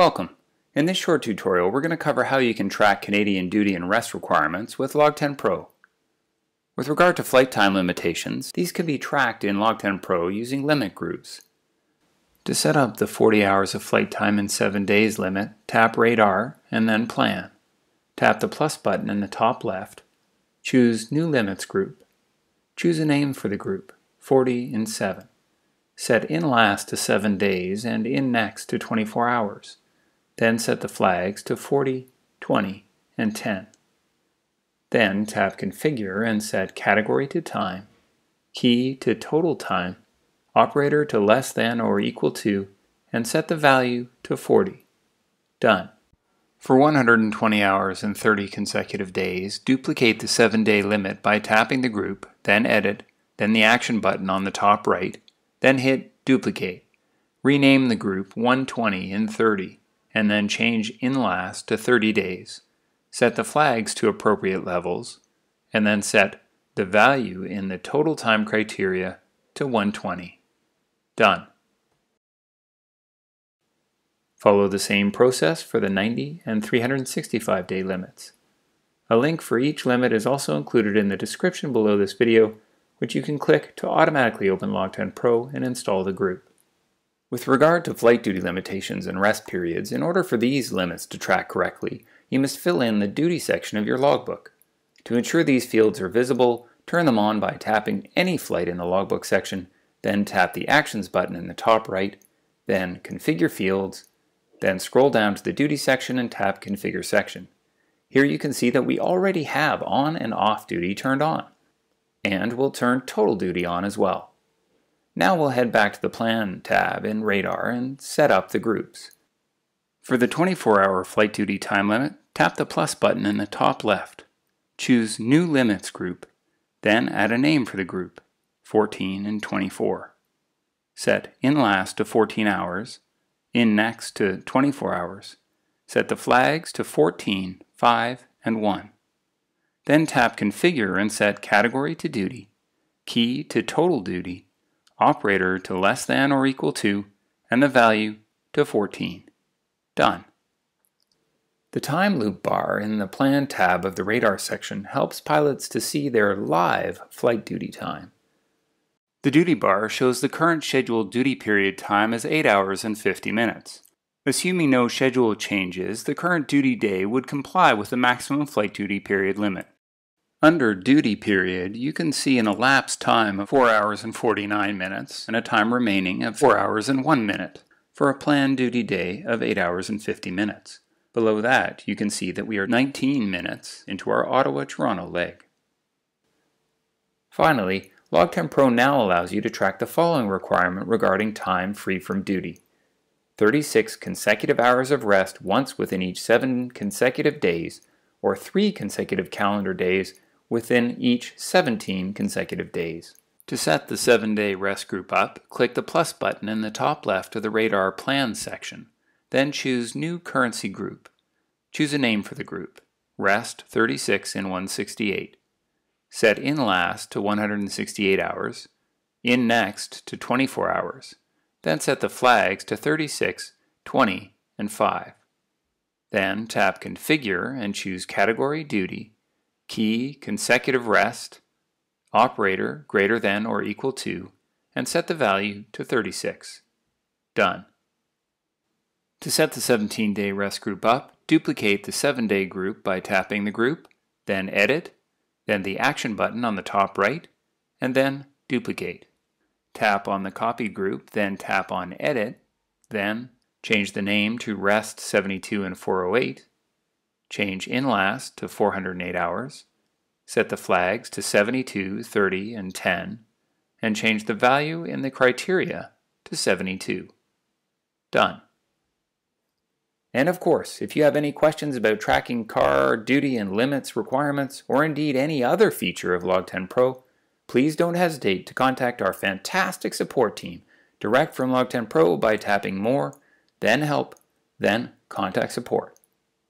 Welcome. In this short tutorial, we're going to cover how you can track Canadian duty and rest requirements with LogTen Pro. With regard to flight time limitations, these can be tracked in LogTen Pro using limit groups. To set up the 40 hours of flight time in 7 days limit, tap Radar and then Plan. Tap the plus button in the top left. Choose New Limits Group. Choose a name for the group, 40 in 7. Set in last to 7 days and in next to 24 hours. Then set the flags to 40, 20, and 10. Then tap Configure and set Category to Time, Key to Total Time, Operator to less than or equal to, and set the value to 40. Done. For 120 hours and 30 consecutive days, duplicate the 7-day limit by tapping the group, then Edit, then the Action button on the top right, then hit Duplicate. Rename the group 120 in 30 and then change in last to 30 days. Set the flags to appropriate levels, and then set the value in the total time criteria to 120. Done. Follow the same process for the 90 and 365 day limits. A link for each limit is also included in the description below this video, which you can click to automatically open LogTen Pro and install the group. With regard to flight duty limitations and rest periods, in order for these limits to track correctly, you must fill in the duty section of your logbook. To ensure these fields are visible, turn them on by tapping any flight in the logbook section, then tap the Actions button in the top right, then Configure Fields, then scroll down to the Duty section and tap Configure Section. Here you can see that we already have on and off duty turned on, and we'll turn total duty on as well. Now we'll head back to the Plan tab in Radar and set up the groups. For the 24-hour flight duty time limit, tap the plus button in the top left. Choose New Limits Group, then add a name for the group, 14 and 24. Set in last to 14 hours, in next to 24 hours. Set the flags to 14, 5, and 1. Then tap Configure and set Category to Duty, Key to Total Duty, operator to less than or equal to, and the value to 14. Done. The time loop bar in the Plan tab of the Radar section helps pilots to see their live flight duty time. The duty bar shows the current scheduled duty period time as 8 hours and 50 minutes. Assuming no schedule changes, the current duty day would comply with the maximum flight duty period limit. Under duty period, you can see an elapsed time of 4 hours and 49 minutes and a time remaining of 4 hours and 1 minute for a planned duty day of 8 hours and 50 minutes. Below that, you can see that we are 19 minutes into our Ottawa-Toronto leg. Finally, LogTen Pro now allows you to track the following requirement regarding time free from duty. 36 consecutive hours of rest once within each 7 consecutive days, or 3 consecutive calendar days within each 17 consecutive days. To set the 7-day rest group up, click the plus button in the top left of the Radar plan section. Then choose New Currency Group. Choose a name for the group, Rest 36 in 168. Set in last to 168 hours, in next to 24 hours. Then set the flags to 36, 20, and 5. Then tap Configure and choose Category Duty key consecutive rest, operator greater than or equal to, and set the value to 36. Done. To set the 17 day rest group up, duplicate the 7 day group by tapping the group, then Edit, then the Action button on the top right, and then Duplicate. Tap on the copied group, then tap on Edit, then change the name to Rest 72 and 408, change in last to 408 hours, set the flags to 72, 30, and 10, and change the value in the criteria to 72. Done. And of course, if you have any questions about tracking car, duty and limits requirements, or indeed any other feature of LogTen Pro, please don't hesitate to contact our fantastic support team direct from LogTen Pro by tapping More, then Help, then Contact Support.